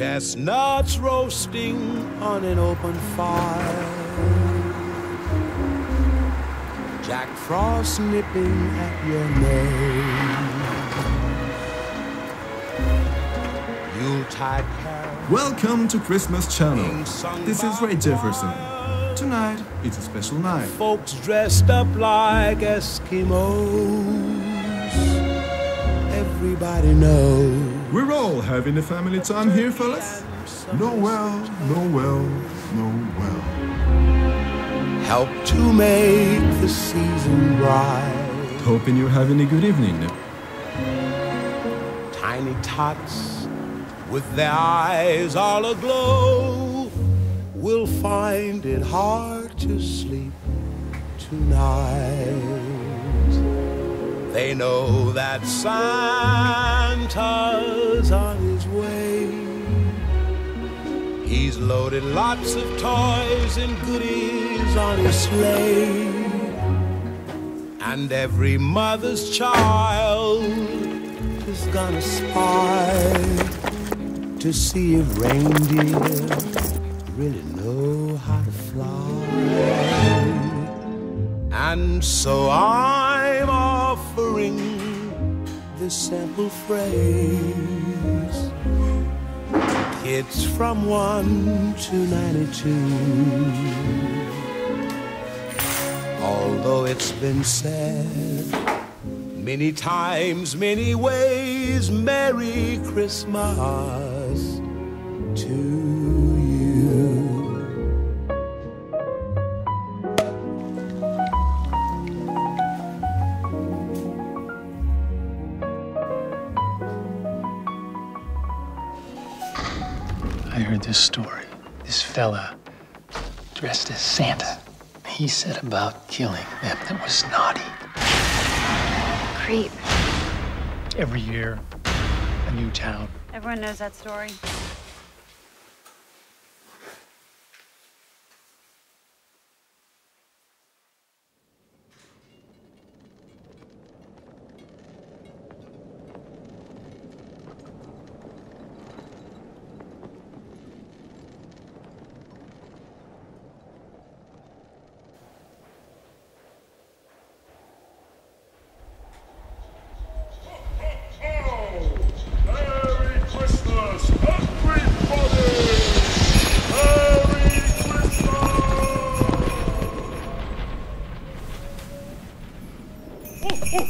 Chestnuts roasting on an open fire. Jack Frost nipping at your nose. Yuletide carols Welcome to Christmas Channel. This is Ray Jefferson. Tonight, it's a special night. Folks dressed up like Eskimos. Everybody knows. We're all having a family time here, fellas. Noel, Noel, Noel. Help to make the season bright. Hoping you're having a good evening. Tiny tots with their eyes all aglow will find it hard to sleep tonight. They know that Santa's on his way. He's loaded lots of toys and goodies on his sleigh. And every mother's child is gonna spy to see if reindeer really know how to fly. And so I'm offering this simple phrase. Kids from 1 to 92. Although it's been said many times, many ways, Merry Christmas heard this story. This fella dressed as Santa. He set about killing them that was naughty. Creep. Every year, a new town. Everyone knows that story. Merry Christmas, everybody! Merry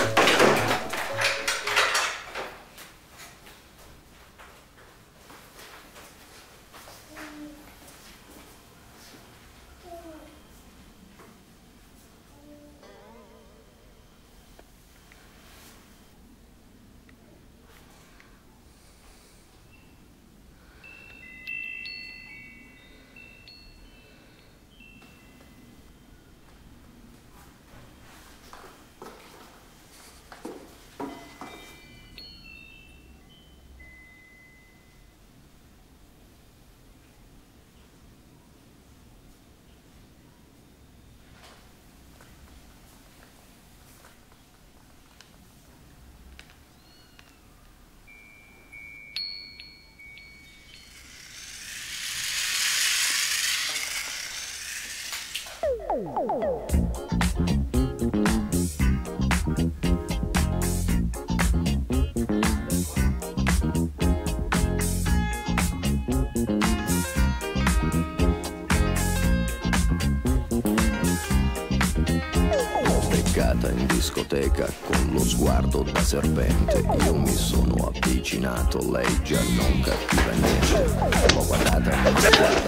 In discoteca con lo sguardo da serpente. Io mi sono avvicinato, lei già non capiva niente. L'ho guardata. E mi guarda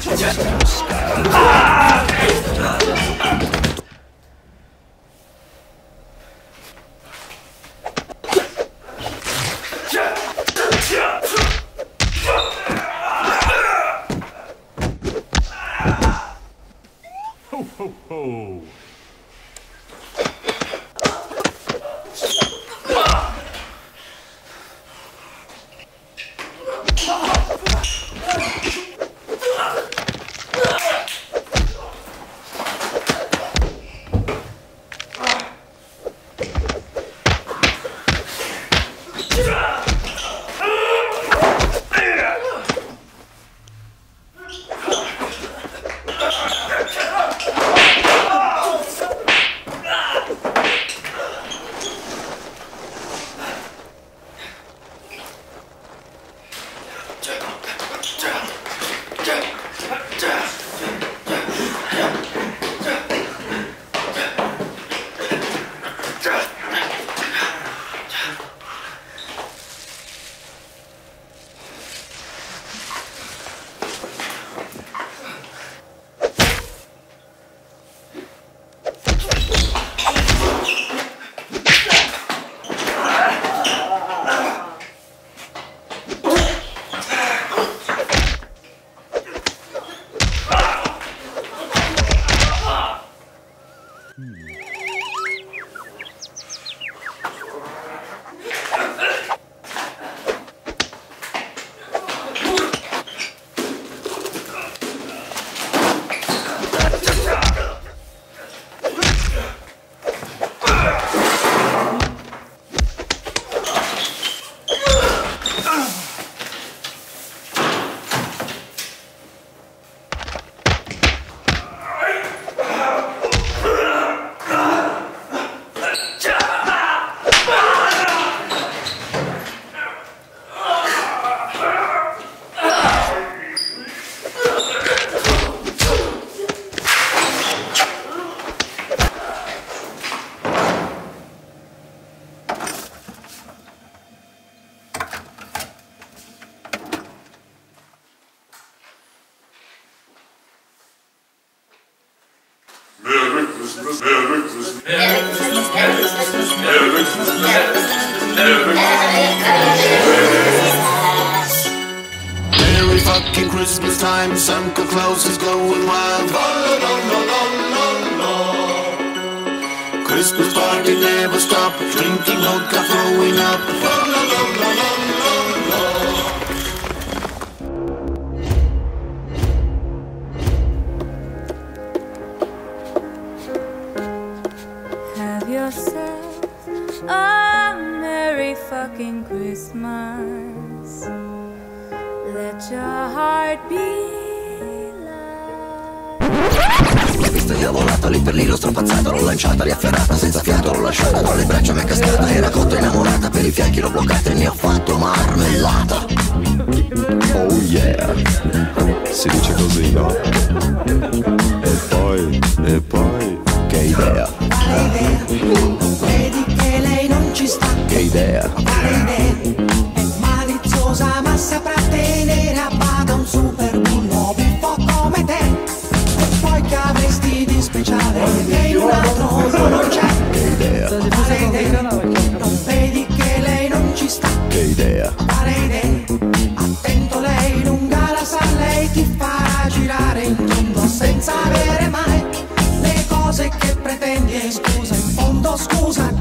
Ci siamo Oh. Hmm. Christmas, Merry fucking Christmas time, Santa Claus is going wild. Christmas party never stop, drinking vodka, throwing up. Lì, ha volato lì per lì, l'ho strapazzata, l'ho lanciata, riafferrata, senza fiato, l'ho lasciata, tra le braccia mi è cascata, era cotta innamorata, per i fianchi l'ho bloccata e ne ho fatto marmellata. Oh yeah, si dice così, no? Avere mai